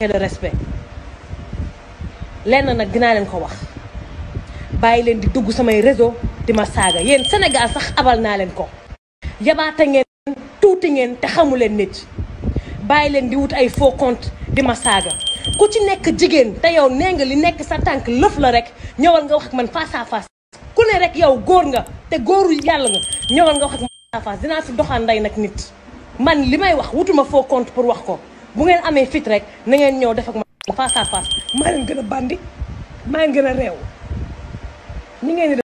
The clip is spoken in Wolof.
de respect lenn nag dinaa leen ko wax bàyyi leen di dugg samay réseau di ma saaga yéen Sénégal sax abal naa leen ko yabaata ngeen tuuti ngeen te xamu leen nit bàyyi leen di wut ay faux compte di ma saaga ku ci nekk jigéen te yow nee nga li nekk sa tànk lëf la rek ñëwal nga wax ak man face à face ku ne rek yow góor nga te góoru yàlla nga ñëwal nga wax ak Moustapha dinaa fi doxaan nday nag nit man li may wax wutuma foo compte pour wax ko bu ngeen amee fit rek na ngeen ñëw def ak ma face à face maa leen gën a bandi maa leen gën a réew ni ngeen